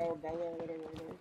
Oh, dang it,